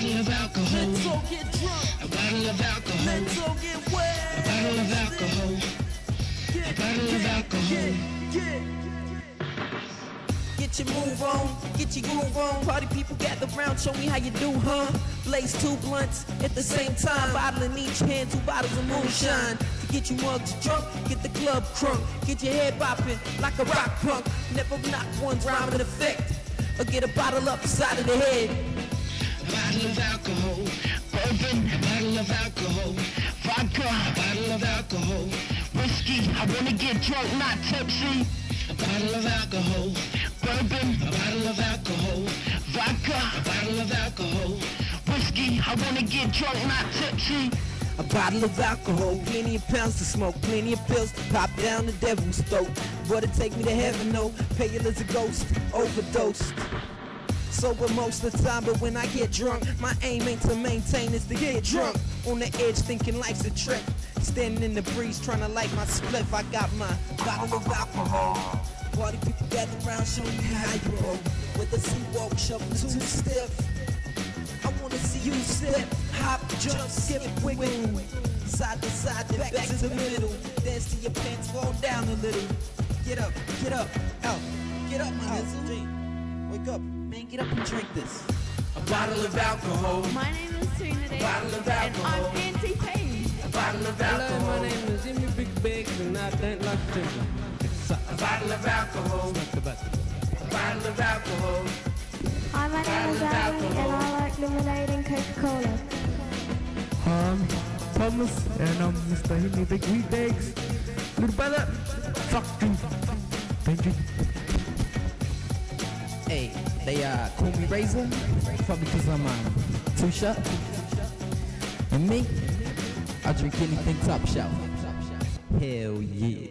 bottle of alcohol. Let's all get drunk. A bottle of alcohol. Let's all get wet. A bottle of alcohol. Get, A bottle of alcohol. Get, get your move on, get your groove on. Party people gather round, show me how you do, huh? Blaze two blunts at the same time, bottle in each hand, two bottles of moonshine. To get you mugs drunk, get the club crunk, get your head bopping like a rock punk. Never knock one's rhyming effect, or get a bottle up the side of the head. Bottle of alcohol. Bourbon. A bottle of alcohol. Vodka. A bottle of alcohol. Whiskey. I wanna get drunk, not tipsy. A bottle of alcohol. Bourbon. A bottle of alcohol. Vodka. A bottle of alcohol. Whiskey. I wanna get drunk, not tipsy. A bottle of alcohol, plenty of pounds to smoke, plenty of pills to pop down the devil's throat. But it take me to heaven, no, pale as a ghost, overdosed. Sober most of the time, but when I get drunk, my aim ain't to maintain, it's to get drunk. On the edge, thinking life's a trip. Standing in the breeze, trying to light my spliff. I got my bottle of alcohol. Party people gather around, show me how you roll. With a sea walk, shuffle too stiff. I wanna see you step, hop, jump, skip, wiggle. Side to side, then back, to the middle. Dance till your pants fall down a little. Get up, get up, out. Get up, my nizzle. Wake up, man, get up and drink this. A bottle of alcohol, My name is Trinity, Bottle of and I'm alcohol. anti-pain. a bottle of alcohol. Hello, my name is Jimmy Big Bags and I don't like drinking. A bottle of alcohol, like the best. a bottle of alcohol. Hi, my name is Abby, and I like lemonade and Coca-Cola. I'm Thomas and I'm Mr. Jimmy Big Wheat Bags. Little brother, fuck you. Thank you. Hey, they uh call me Razor, probably because I'm um, too shut. And me, I drink anything top shelf. Hell yeah.